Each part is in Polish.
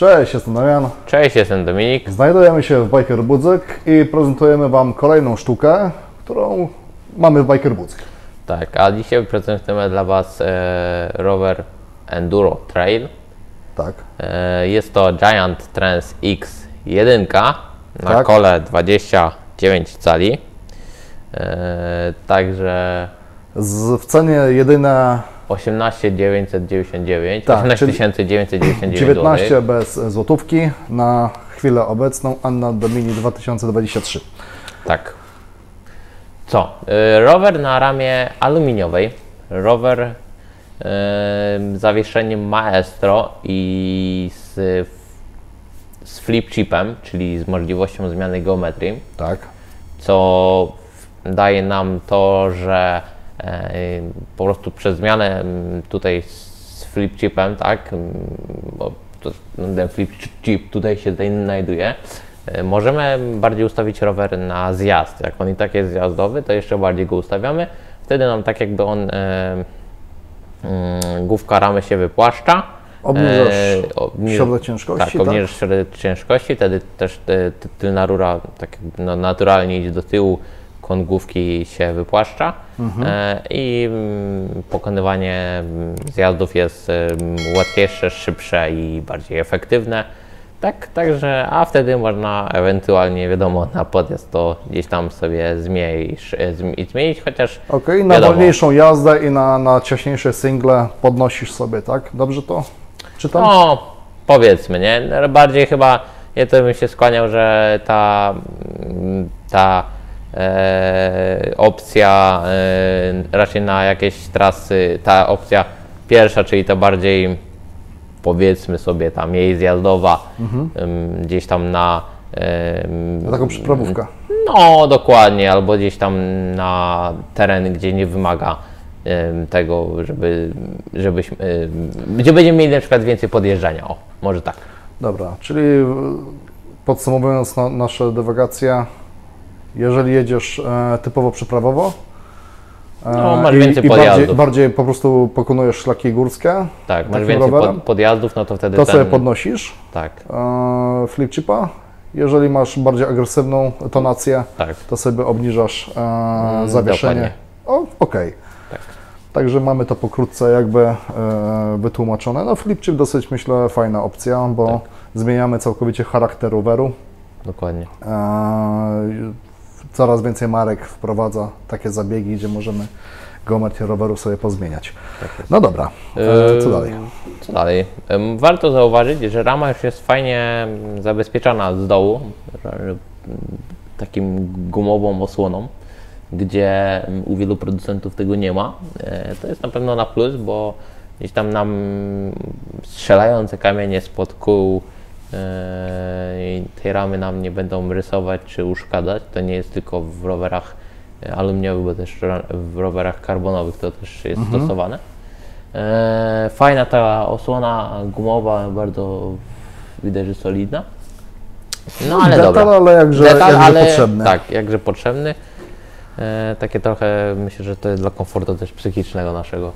Cześć, jestem Damian. Cześć, jestem Dominik. Znajdujemy się w Biker Budzyk i prezentujemy Wam kolejną sztukę, którą mamy w Biker Budzyk. Tak, a dzisiaj prezentujemy dla Was e, rower Enduro Trail. Tak. E, jest to Giant Trans X1 na Tak. kole 29 cali. E, także Z, w cenie jedyne 18 999, Tak, 18 czyli 999 19 zł. bez złotówki na chwilę obecną, Anna Domini 2023. Tak. Co? Y, Rower na ramię aluminiowej. Rower y, z zawieszeniem Maestro i z, z flip chipem, czyli z możliwością zmiany geometrii, Tak. co daje nam to, że po prostu przez zmianę m, tutaj z flip chipem, tak, m, bo to, no, ten flip chip tutaj się znajduje, e, możemy bardziej ustawić rower na zjazd. Jak on i tak jest zjazdowy, to jeszcze bardziej go ustawiamy. Wtedy nam tak jakby on, e, mm, główka ramy się wypłaszcza. Obniżasz obniż- środek ciężkości, Tak, obniżasz środek ciężkości, wtedy też te, te, tylna rura tak no, naturalnie idzie do tyłu, kąt główki się wypłaszcza e, i mm, pokonywanie mm, zjazdów jest em, łatwiejsze, szybsze i bardziej efektywne. Tak, także, a wtedy można ewentualnie, wiadomo, na podjazd to gdzieś tam sobie zmniejsz, e, zmi- zmienić, chociaż Okej, na wiadomo, wolniejszą jazdę i na, na ciaśniejsze single podnosisz sobie, tak? Dobrze to czytam? No, powiedzmy, nie? No, Bardziej chyba, ja to bym się skłaniał, że ta, mm, ta e, opcja e, raczej na jakieś trasy, ta opcja pierwsza, czyli ta bardziej powiedzmy sobie ta mniej zjazdowa, em, gdzieś tam na em, Na taką przyprawówkę. no, dokładnie, albo gdzieś tam na teren, gdzie nie wymaga em, tego, żeby, żebyśmy, em, gdzie będziemy mieli na przykład więcej podjeżdżania, o, może tak. Dobra, czyli y, podsumowując na, nasze dywagacje, jeżeli jedziesz e, typowo przyprawowo, e, No, masz i, więcej i bardziej, podjazdów. bardziej po prostu pokonujesz szlaki górskie, Tak, masz więcej pod, podjazdów, no to wtedy to ten, sobie podnosisz tak, e, flip chipa. Jeżeli masz bardziej agresywną tonację, tak, to sobie obniżasz e, zawieszenie. dokładnie. O, okej. Tak. Także mamy to pokrótce jakby e, wytłumaczone. No flip chip dosyć myślę fajna opcja, bo Tak. zmieniamy całkowicie charakter roweru. dokładnie. Eee, Coraz więcej marek wprowadza takie zabiegi, gdzie możemy geometrię roweru sobie pozmieniać. No dobra, eee, co Yy, dalej? Co dalej? Warto zauważyć, że rama już jest fajnie zabezpieczona z dołu takim gumową osłoną, gdzie u wielu producentów tego nie ma. E, To jest na pewno na plus, bo gdzieś tam nam strzelające kamienie spod kół e, i tej ramy nam nie będą rysować czy uszkadzać. To nie jest tylko w rowerach e, aluminiowych, bo też w rowerach karbonowych to też jest stosowane. E, fajna ta osłona gumowa, bardzo widać, że solidna. No ale Detal, dobra. ale jakże, Detal, jakże ale potrzebny. Tak, jakże potrzebny. E, takie trochę, myślę, że to jest dla komfortu też psychicznego naszego.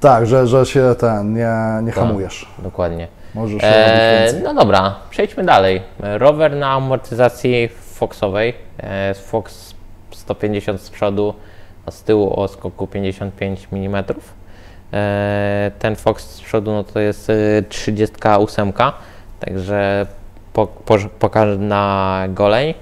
Tak, że, że się ten, nie, nie Tak. hamujesz. Dokładnie. Możesz E, no dobra, przejdźmy dalej. E, Rower na amortyzacji Foxowej. E, Fox 150 z przodu, a z tyłu o skoku 55 mm. E, ten Fox z przodu no to jest e, 38, także po, po, goleń.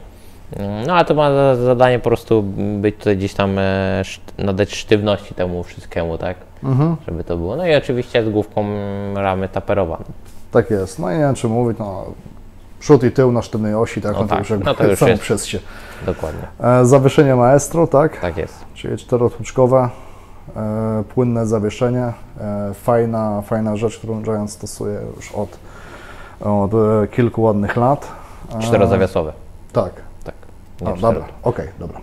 No a to ma za zadanie po prostu być tutaj gdzieś tam, e, nadać sztywności temu wszystkiemu, tak? Mhm. Żeby to było. No i oczywiście z główką ramy taperowaną. Tak jest. No i nie wiem, czy mówić, no, przód i tył na sztywnej osi, tak, No no to tak, już jakby no to już samo jest. przez się. Dokładnie. E, zawieszenie maestro, tak? Tak jest. czyli czterotłuczkowe, e, płynne zawieszenie. E, fajna, fajna rzecz, którą Giant stosuje już od, od e, kilku ładnych lat. E, Czterozawiasowe. Tak. Tak. A, Nie dobra, cztero. okej, dobra.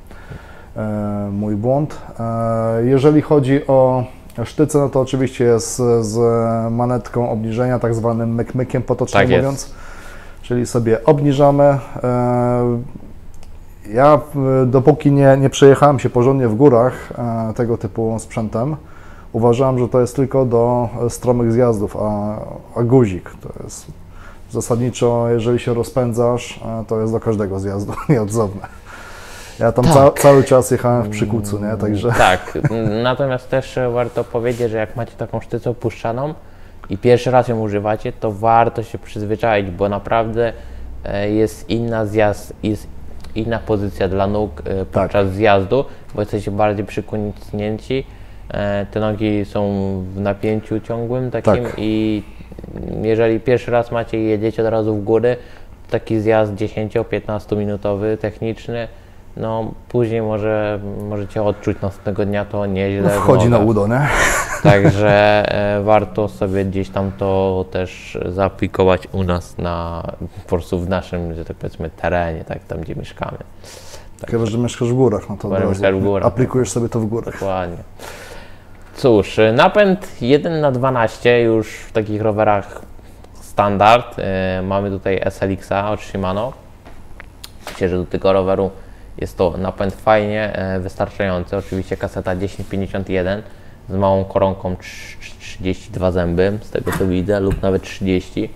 E, mój błąd. Jeżeli chodzi o sztyce, no to oczywiście jest z, manetką obniżenia, tak zwanym myk-mykiem potocznie Tak jest. mówiąc. Czyli sobie obniżamy. E, ja dopóki nie, nie przejechałem się porządnie w górach e, tego typu sprzętem, uważałem, że to jest tylko do stromych zjazdów, a, a guzik to jest Zasadniczo, jeżeli się rozpędzasz, e, to jest do każdego zjazdu nieodzowne. Ja tam ca Tak. cały czas jechałem w przykucu, nie? Także Tak, n- natomiast też warto powiedzieć, że jak macie taką sztycę opuszczaną i pierwszy raz ją używacie, to warto się przyzwyczaić, bo naprawdę e, jest inna zjazd, jest inna pozycja dla nóg e, podczas zjazdu, bo jesteście bardziej przykucnięci. E, Te nogi są w napięciu ciągłym takim Tak. i jeżeli pierwszy raz macie i jedziecie od razu w góry, taki zjazd 10-15 minutowy, techniczny, no później może możecie odczuć następnego dnia to nieźle. no, wchodzi na nogach. udo, nie? Także e, warto sobie gdzieś tam to też zaaplikować u nas na, po prostu w naszym, że tak powiedzmy, terenie, tak, tam gdzie mieszkamy. Chyba, że mieszkasz w górach, no to od razu w górach. aplikujesz sobie to w górach. Dokładnie. Cóż, e, napęd 1 na 12 już w takich rowerach standard. E, mamy tutaj SLX-a od Shimano. Myślę, że do tego roweru jest to napęd fajnie e, wystarczający. Oczywiście kaseta 1051 z małą koronką trz- trz- 32 zęby, z tego co widzę, lub nawet 30.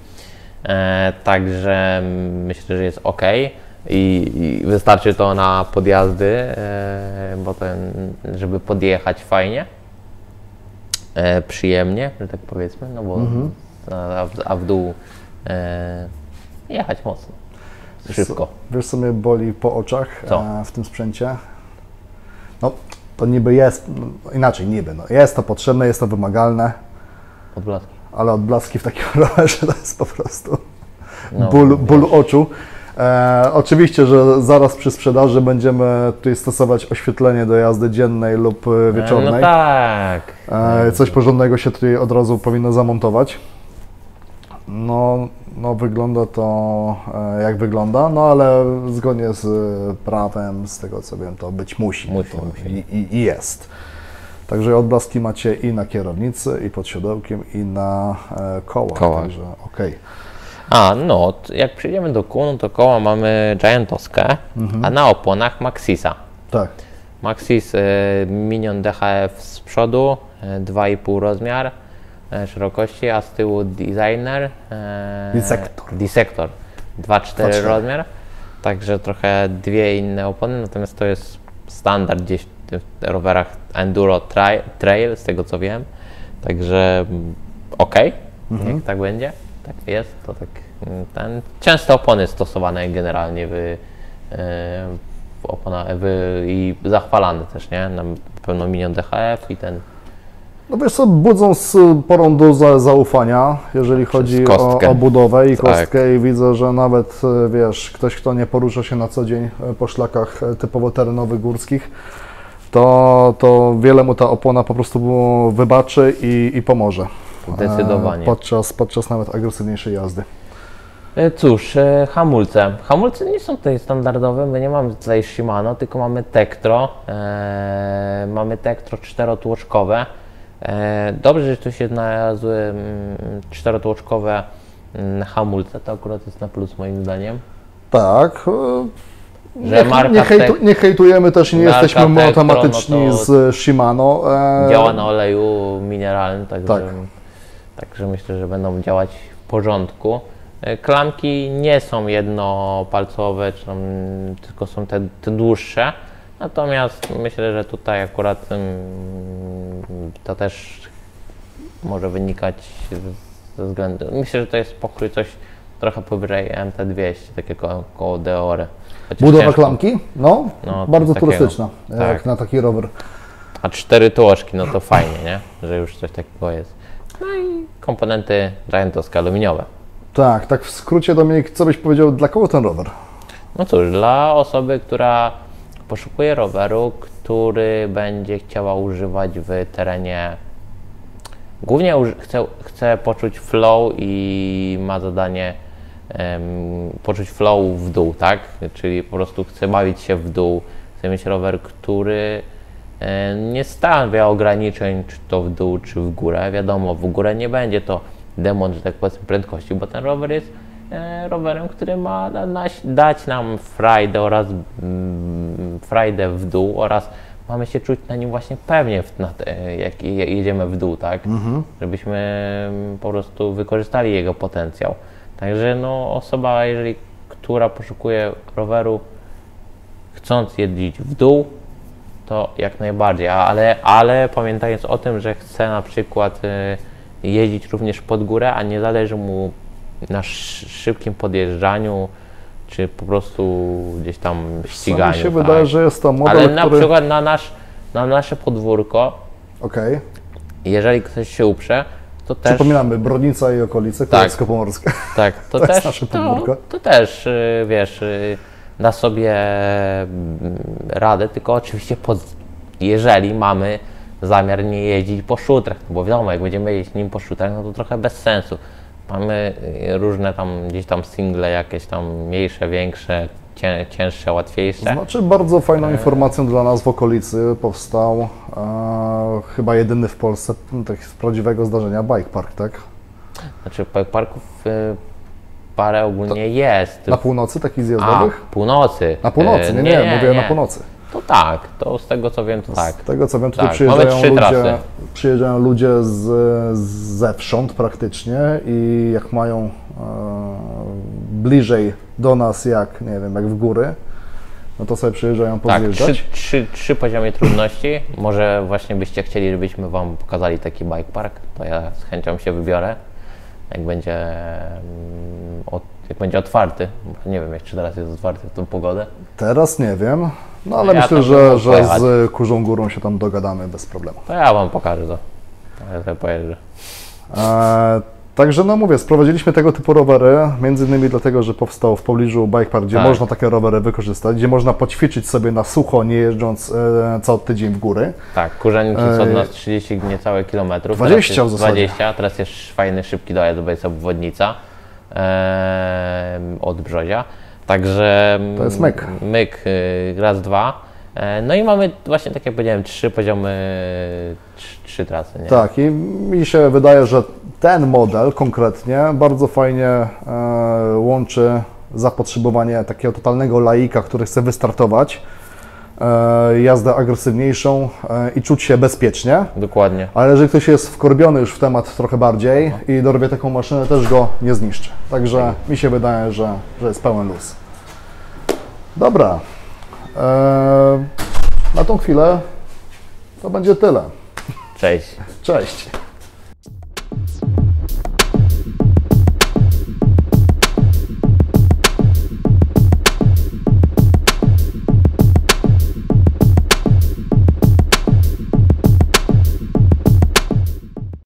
E, także mm, myślę, że jest ok. I, I wystarczy to na podjazdy, e, bo ten, żeby podjechać fajnie, e, przyjemnie, że tak powiedzmy, no bo a, w- a w dół e, jechać mocno, szybko. Wiesz, co mnie boli po oczach e, w tym sprzęcie? No, to niby jest, no, inaczej niby, no, jest to potrzebne, jest to wymagalne, Odblaski. ale odblaski w takim rowerze to jest po prostu No, ból, ból oczu. E, oczywiście, że zaraz przy sprzedaży będziemy tutaj stosować oświetlenie do jazdy dziennej lub e, wieczornej. No tak. E, Coś porządnego się tutaj od razu powinno zamontować. No, no wygląda to e, jak wygląda, no ale zgodnie z e, prawem, z tego co wiem, to być musi. Musi, to musi. I, i, I jest. Także odblaski macie i na kierownicy, i pod siodełkiem, i na e, kołach. Kołach. Także okej. A, no, jak przejdziemy do kół, no to koła mamy Giantowskę, a na oponach Maxisa. Tak. Maxis e, Minion DHF z przodu, e, 2,5 rozmiar szerokości, a z tyłu Designer. E, Dissector. Dissector. 2,4 2,4. rozmiar. Także trochę dwie inne opony, natomiast to jest standard gdzieś w rowerach Enduro Trail, z tego co wiem. Także mm, ok, jak tak będzie, tak jest, to tak mm, ten. Często opony stosowane generalnie w, e, w opona, w, i zachwalane też, nie? Na pewno Minion DHF i ten No wiesz co, budzą sporą dozę zaufania, jeżeli chodzi o, o budowę i Tak. kostkę i widzę, że nawet, e, wiesz, ktoś, kto nie porusza się na co dzień e, po szlakach e, typowo terenowych, górskich, to, to wiele mu ta opona po prostu wybaczy i, i pomoże. Zdecydowanie. Podczas, podczas nawet agresywniejszej jazdy. Cóż, hamulce. Hamulce nie są tutaj standardowe, my nie mamy tutaj Shimano, tylko mamy Tektro. E, mamy Tektro czterotłoczkowe. E, dobrze, że tu się znalazły mm, czterotłoczkowe mm, hamulce, to akurat jest na plus moim zdaniem. Tak. e, Że nie, nie, hejtu, nie hejtujemy też i nie jesteśmy Tektro, automatyczni no z Shimano. e, Działa na oleju mineralnym, także, Tak. także myślę, że będą działać w porządku. Klamki nie są jednopalcowe, czy tam, tylko są te, te dłuższe. Natomiast myślę, że tutaj akurat to też może wynikać ze względu. Myślę, że to jest pokrój coś trochę powyżej MT200, takie ko- koło Deory. Budowa ciężko. klamki? No, No, bardzo turystyczna, jak Tak. na taki rower. A cztery tłoczki, no to fajnie, nie? Że już coś takiego jest. No i komponenty Giantowskie aluminiowe. Tak, tak w skrócie Dominik, co byś powiedział, dla kogo ten rower? No cóż, dla osoby, która poszukuje roweru, który będzie chciała używać w terenie. Głównie chce poczuć flow i ma zadanie em, poczuć flow w dół, tak? Czyli po prostu chce bawić się w dół, chce mieć rower, który e, nie stawia ograniczeń, czy to w dół, czy w górę. Wiadomo, w górę nie będzie to demon, że tak powiedzmy, prędkości, bo ten rower jest e, rowerem, który ma dać nam frajdę oraz mm, frajdę w dół oraz mamy się czuć na nim właśnie pewnie, na te, jak je- jedziemy w dół, tak? Żebyśmy mm, po prostu wykorzystali jego potencjał. Także no osoba, jeżeli która poszukuje roweru, chcąc jeździć w dół, to jak najbardziej, ale, ale pamiętając o tym, że chce na przykład y, jeździć również pod górę, a nie zależy mu na sz- szybkim podjeżdżaniu, czy po prostu gdzieś tam ściganiu. mi się tak. wydaje, że jest to model, Ale na który... przykład na, nasz, na nasze podwórko, Okej. jeżeli ktoś się uprze, to też Przypominamy, Brodnica i okolice, Tak. Kujawsko-Pomorskie. Tak, to, To jest też, nasze to, podwórko. to też, y, wiesz, y, da sobie mm, radę, tylko oczywiście pod, jeżeli mamy zamiar nie jeździć po szutrach, no bo wiadomo, jak będziemy jeździć nim po szutrach, no to trochę bez sensu. Mamy y, różne tam, gdzieś tam single, jakieś tam mniejsze, większe, cię, cięższe, łatwiejsze. Znaczy, bardzo fajną informacją dla nas w okolicy powstał e, chyba jedyny w Polsce tak z prawdziwego zdarzenia bike park, tak? Znaczy pa- parków y, parę ogólnie jest. Na północy takich A, zjazdowych? północy. Na północy, Y, nie, nie, mówię na północy. To tak, to z tego co wiem, to tak. Z tego co wiem, tutaj Tak, przyjeżdżają, ludzie, przyjeżdżają ludzie z, zewsząd praktycznie i jak mają e, bliżej do nas, jak nie wiem, jak w góry, no to sobie przyjeżdżają Tak, pozjeżdżać. trzy, trzy, trzy poziomy trudności. Może właśnie byście chcieli, żebyśmy Wam pokazali taki bike park, to ja z chęcią się wybiorę, jak będzie, mm, jak będzie otwarty. Nie wiem, jak czy teraz jest otwarty w tą pogodę. Teraz nie wiem, no ale Ja myślę, że, że pojechać. z Kurzą Górą się tam dogadamy bez problemu. To ja Wam pokażę to. Ja sobie pojeżdżę. E, także no mówię, sprowadziliśmy tego typu rowery, między innymi dlatego, że powstał w pobliżu bike park, gdzie Tak. można takie rowery wykorzystać, gdzie można poćwiczyć sobie na sucho, nie jeżdżąc e, co tydzień w góry. Tak, Kurzanik jest od nas 30 niecałe kilometrów. 20 teraz w zasadzie. 20, teraz jest fajny, szybki dojazd, bo jest obwodnica em, od Brzozia. Także To jest myk. Myk, y, raz, dwa. E, No i mamy właśnie, tak jak powiedziałem, trzy poziomy, trzy, trzy trasy. Nie? Tak, i mi się wydaje, że ten model konkretnie bardzo fajnie e, łączy zapotrzebowanie takiego totalnego laika, który chce wystartować, jazdę agresywniejszą e, i czuć się bezpiecznie. Dokładnie. Ale jeżeli ktoś jest wkorbiony już w temat trochę bardziej i dorwie taką maszynę, też go nie zniszczy. Także mi się wydaje, że, że jest pełen luz. Dobra. Eee, na tą chwilę to będzie tyle. Cześć. Cześć.